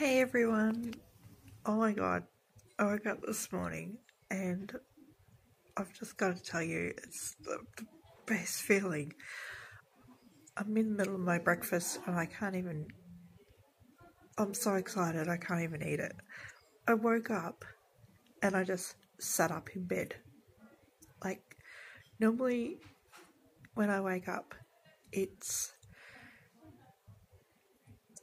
Hey everyone! Oh my god, oh, I woke up this morning and I've just got to tell you, it's the, the best feeling. I'm in the middle of my breakfast and I can't even. I'm so excited, I can't even eat it. I woke up and I just sat up in bed. Like, normally when I wake up, it's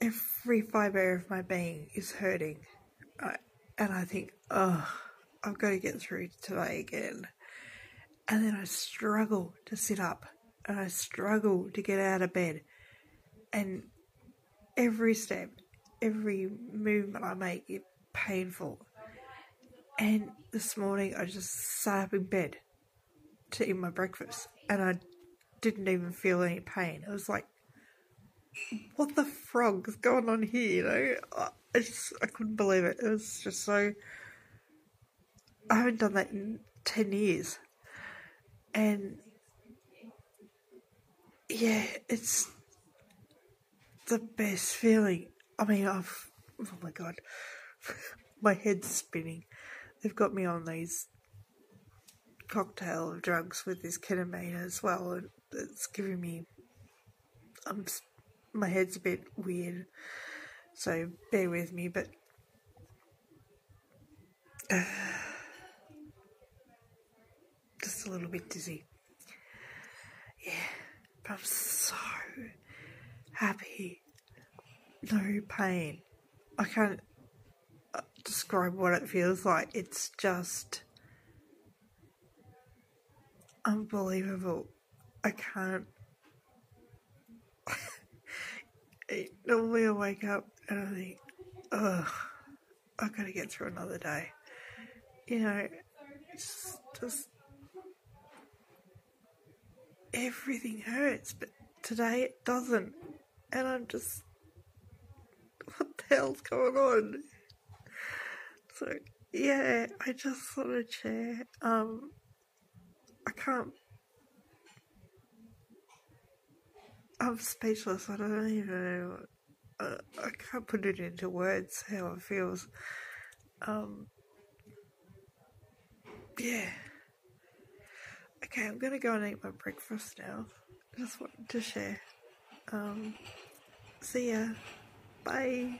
every fiber of my being is hurting. I, and I think, oh, I've got to get through today again. And then I struggle to sit up and I struggle to get out of bed. And every step, every movement I make is painful. And this morning I just sat up in bed to eat my breakfast and I didn't even feel any pain. It was like what the frog is going on here? You know, I just I couldn't believe it. It was just so. I haven't done that in ten years, and yeah, it's the best feeling. I mean, I've oh my god, my head's spinning. They've got me on these cocktail of drugs with this ketamine as well, and it's giving me. I'm my head's a bit weird, so bear with me, but uh, just a little bit dizzy. Yeah, but I'm so happy. No pain. I can't uh, describe what it feels like. It's just unbelievable. I can't normally I wake up and I think, ugh, I've got to get through another day. You know, it's just everything hurts, but today it doesn't. And I'm just, what the hell's going on? So, yeah, I just want to share. Um, I can't I'm speechless. I don't even know. Uh, I can't put it into words how it feels. Um, yeah. Okay, I'm gonna go and eat my breakfast now. Just wanted to share. Um, see ya. Bye.